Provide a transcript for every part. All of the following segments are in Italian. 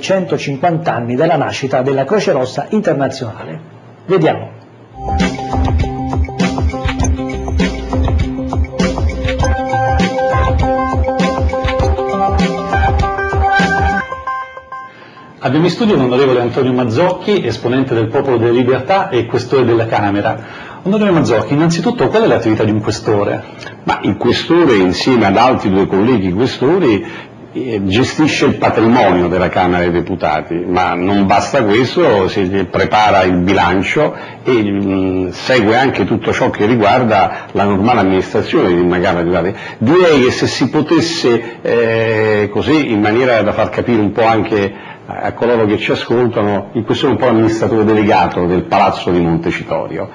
150 anni dalla nascita della Croce Rossa Internazionale. Vediamo. Abbiamo in studio l'onorevole Antonio Mazzocchi, esponente del Popolo delle Libertà e questore della Camera. Onorevole Mazzocchi, innanzitutto qual è l'attività di un questore? Ma il questore insieme ad altri due colleghi questori gestisce il patrimonio della Camera dei Deputati, ma non basta questo, si prepara il bilancio e mm, segue anche tutto ciò che riguarda la normale amministrazione di una Camera dei Deputati. Direi che se si potesse eh, così, in maniera da far capire un po' anche a coloro che ci ascoltano, in questo è un po' l'amministratore delegato del Palazzo di Montecitorio.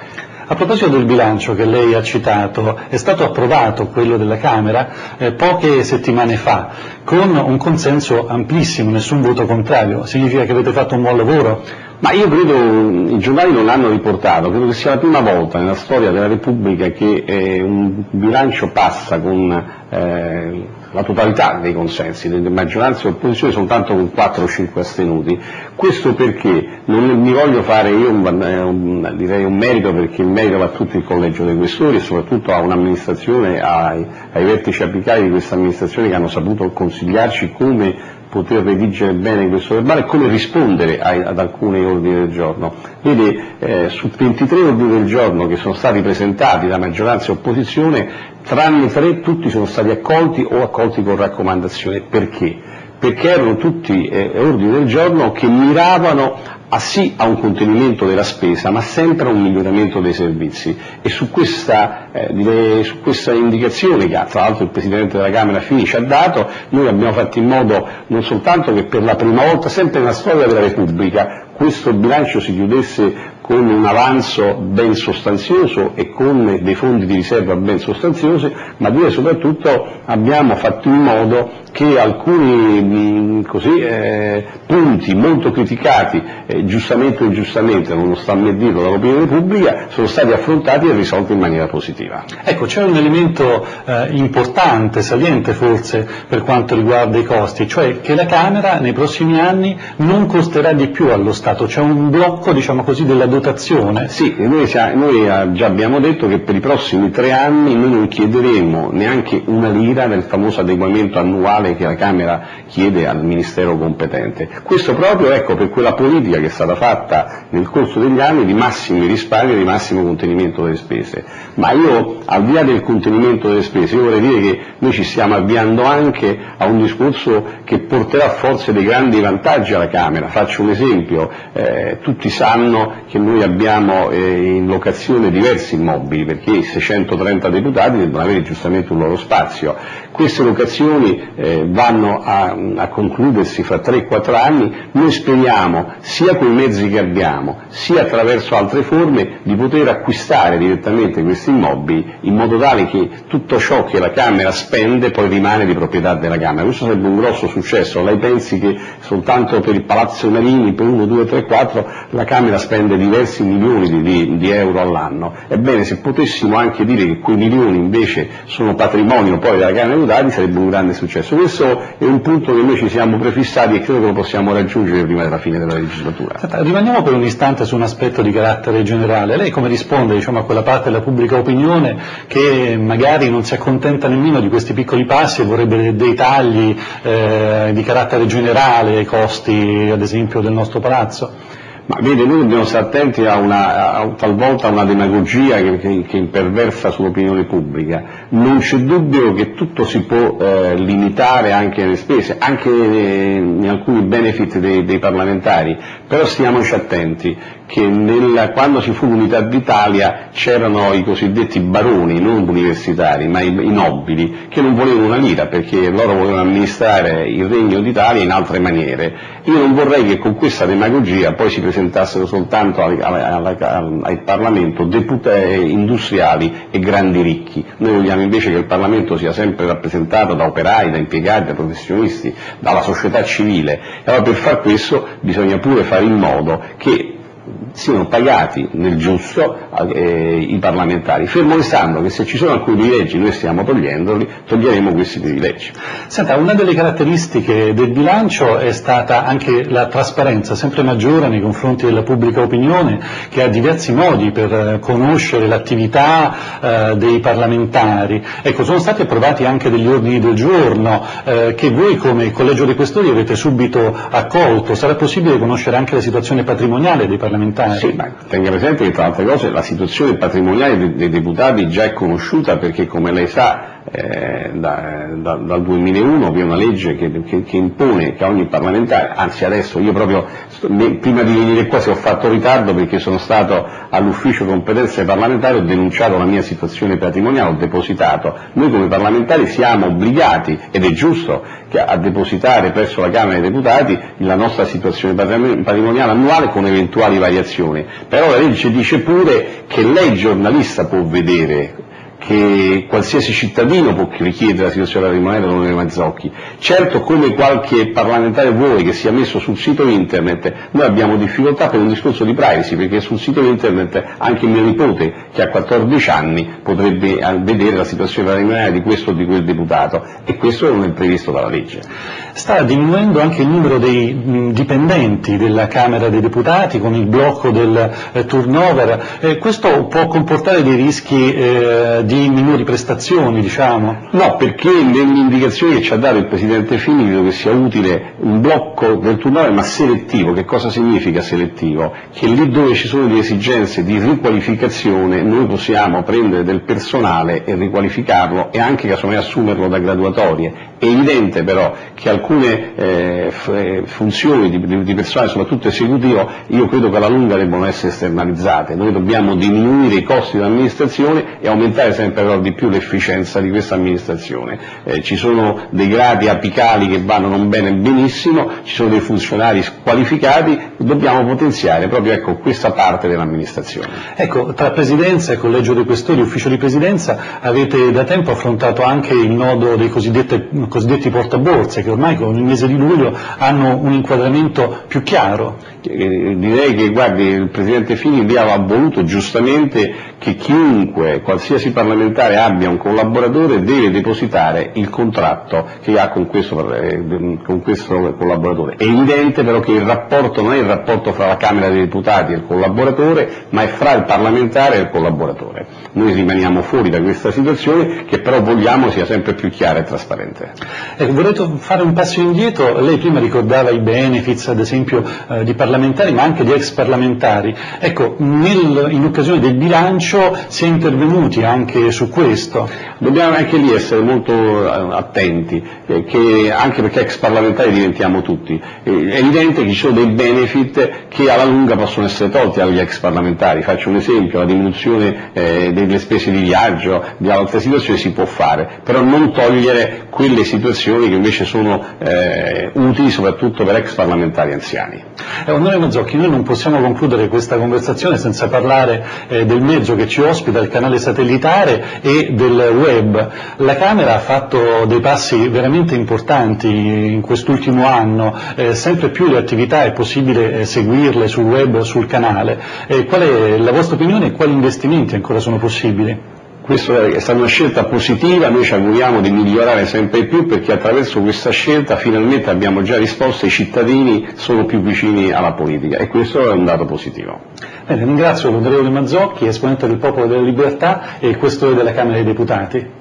A proposito del bilancio che lei ha citato, è stato approvato quello della Camera eh, poche settimane fa con un consenso amplissimo, nessun voto contrario. Significa che avete fatto un buon lavoro? Ma io credo, i giornali non l'hanno riportato, credo che sia la prima volta nella storia della Repubblica che eh, un bilancio passa con eh, la totalità dei consensi, delle maggioranze e opposizione soltanto con 4 o 5 astenuti. Questo perché non mi voglio fare io un, eh, un, direi un merito perché il merito va a tutto il collegio dei questori e soprattutto a un'amministrazione, ai, ai vertici apicali di questa amministrazione che hanno saputo consigliarci come poter redigere bene questo verbale e come rispondere ai, ad alcuni ordini del giorno. Vede, eh, su 23 ordini del giorno che sono stati presentati da maggioranza e opposizione, tranne tre tutti sono stati accolti o accolti con raccomandazione. Perché? Perché erano tutti eh, ordini del giorno che miravano a sì a un contenimento della spesa, ma sempre a un miglioramento dei servizi. E su questa, eh, su questa indicazione, che tra l'altro il Presidente della Camera Fini ci ha dato, noi abbiamo fatto in modo non soltanto che per la prima volta, sempre nella storia della Repubblica, questo bilancio si chiudesse con un avanzo ben sostanzioso e con dei fondi di riserva ben sostanziosi, ma dire soprattutto abbiamo fatto in modo che alcuni così, eh, punti molto criticati, eh, giustamente o ingiustamente, non lo sta a me dirlo dall'opinione pubblica, sono stati affrontati e risolti in maniera positiva. Ecco, c'è un elemento eh, importante, saliente forse, per quanto riguarda i costi, cioè che la Camera nei prossimi anni non costerà di più allo Stato, c'è un blocco diciamo così, della dotazione? Sì, noi, noi eh, già abbiamo detto che per i prossimi tre anni noi non chiederemo neanche una lira del famoso adeguamento annuale che la Camera chiede al Ministero competente. Questo proprio ecco, per quella politica che è stata fatta nel corso degli anni di massimi risparmi e di massimo contenimento delle spese. Ma io, al di là del contenimento delle spese, io vorrei dire che noi ci stiamo avviando anche a un discorso che porterà forse dei grandi vantaggi alla Camera. Faccio un esempio, eh, tutti sanno che noi abbiamo eh, in locazione diversi immobili perché i 630 deputati devono avere giustamente un loro spazio. Queste locazioni eh, vanno a, a, concludersi fra 3-4 anni, noi speriamo sia con i mezzi che abbiamo, sia attraverso altre forme di poter acquistare direttamente questi immobili in modo tale che tutto ciò che la Camera spende poi rimane di proprietà della Camera. Questo sarebbe un grosso successo, lei pensi che soltanto per il Palazzo Marini, per 1, 2, 3, 4, la Camera spende diversi milioni di, di, euro all'anno. Ebbene, se potessimo anche dire che quei milioni invece sono patrimonio poi della Camera dei Deputati sarebbe un grande successo. Questo è un punto che noi ci siamo prefissati e credo che lo possiamo raggiungere prima della fine della legislatura. Senta, rimaniamo per un istante su un aspetto di carattere generale. Lei come risponde diciamo, a quella parte della pubblica opinione che magari non si accontenta nemmeno di questi piccoli passi e vorrebbe dei tagli eh, di carattere generale ai costi ad esempio del nostro palazzo? Ma vede, noi dobbiamo stare attenti a, una, a talvolta a una demagogia che, che, che imperversa sull'opinione pubblica. Non c'è dubbio che tutto si può eh, limitare anche nelle spese, anche in alcuni benefit dei, dei parlamentari, però stiamoci attenti che nel, quando si fu l'unità d'Italia c'erano i cosiddetti baroni, non universitari, ma i, i, nobili, che non volevano una lira perché loro volevano amministrare il regno d'Italia in altre maniere. Io non vorrei che con questa demagogia poi si presentassero soltanto al, al, al, al Parlamento deputati industriali e grandi ricchi. Noi vogliamo invece che il Parlamento sia sempre rappresentato da operai, da impiegati, da professionisti, dalla società civile. E allora per far questo bisogna pure fare in modo che siano pagati nel giusto eh, i parlamentari, fermo restando che se ci sono alcuni privilegi noi stiamo togliendoli, toglieremo questi privilegi. Senta, una delle caratteristiche del bilancio è stata anche la trasparenza sempre maggiore nei confronti della pubblica opinione che ha diversi modi per eh, conoscere l'attività eh, dei parlamentari. Ecco, sono stati approvati anche degli ordini del giorno eh, che voi come Collegio dei Questori avete subito accolto. Sarà possibile conoscere anche la situazione patrimoniale dei parlamentari? Sì, ma tenga presente che tra altre cose la situazione patrimoniale dei deputati già è conosciuta perché come lei sa eh, da, da, dal 2001 vi è una legge che, che, che, impone che ogni parlamentare, anzi adesso io proprio prima di venire qua se ho fatto ritardo perché sono stato all'ufficio competenze parlamentari, ho denunciato la mia situazione patrimoniale, ho depositato, noi come parlamentari siamo obbligati ed è giusto a depositare presso la Camera dei Deputati la nostra situazione patrimoniale annuale con eventuali variazioni, però la legge dice pure che lei giornalista può vedere che qualsiasi cittadino può richiedere la situazione patrimoniale dell'Unione Mazzocchi. Certo, come qualche parlamentare vuole che sia messo sul sito internet, noi abbiamo difficoltà per un discorso di privacy, perché sul sito internet anche mio nipote, che ha 14 anni, potrebbe eh, vedere la situazione patrimoniale di questo o di quel deputato, e questo non è previsto dalla legge. Sta diminuendo anche il numero dei dipendenti della Camera dei Deputati con il blocco del eh, turnover, eh, questo può comportare dei rischi eh, di minori prestazioni, diciamo? No, perché nelle indicazioni che ci ha dato il Presidente Fini credo che sia utile un blocco del turnover ma selettivo. Che cosa significa selettivo? Che lì dove ci sono delle esigenze di riqualificazione noi possiamo prendere del personale e riqualificarlo e anche casomai assumerlo da graduatorie. È evidente però che alcune eh, eh funzioni di, di, personale, soprattutto esecutivo, io credo che alla lunga debbano essere esternalizzate. Noi dobbiamo diminuire i costi dell'amministrazione e aumentare sempre però di più l'efficienza di questa amministrazione. Eh, ci sono dei gradi apicali che vanno non bene benissimo, ci sono dei funzionari squalificati, dobbiamo potenziare proprio ecco, questa parte dell'amministrazione. Ecco, tra Presidenza e Collegio dei Questori, Ufficio di Presidenza, avete da tempo affrontato anche il nodo dei cosiddetti portaborse che ormai con il mese di luglio hanno un inquadramento più chiaro. Eh, direi che guardi, il Presidente Fini ha voluto giustamente che chiunque, qualsiasi parlamentare abbia un collaboratore deve depositare il contratto che ha con questo, eh, con questo, collaboratore. È evidente però che il rapporto non è il rapporto fra la Camera dei Deputati e il collaboratore, ma è fra il parlamentare e il collaboratore. Noi rimaniamo fuori da questa situazione che però vogliamo sia sempre più chiara e trasparente. Ecco, vorrei fare un passo indietro, lei prima ricordava i benefits ad esempio eh, di parlamentari ma anche di ex parlamentari. Ecco, nel, in occasione del bilancio si è intervenuti anche su questo. Dobbiamo anche lì essere molto eh, attenti, eh, che, anche perché ex parlamentari diventiamo tutti. È evidente che ci sono dei benefit che alla lunga possono essere tolti agli ex parlamentari. Faccio un esempio, la diminuzione eh, delle spese di viaggio, di altre situazioni si può fare, però non togliere quelle situazioni che invece sono eh, utili soprattutto per ex parlamentari anziani. Eh, onorevole Mazzocchi, noi non possiamo concludere questa conversazione senza parlare eh, del mezzo che ci ospita, il canale satellitare e del web. La Camera ha fatto dei passi veramente importanti in quest'ultimo anno, eh, sempre più le attività è possibile eh, seguirle sul web o sul canale. Eh, qual è la vostra opinione e quali investimenti ancora sono possibili? Questa è stata una scelta positiva, noi ci auguriamo di migliorare sempre più perché attraverso questa scelta finalmente abbiamo già risposto i cittadini sono più vicini alla politica e questo è un dato positivo. Bene, ringrazio l'onorevole Mazzocchi, esponente del Popolo della Libertà e questore della Camera dei Deputati.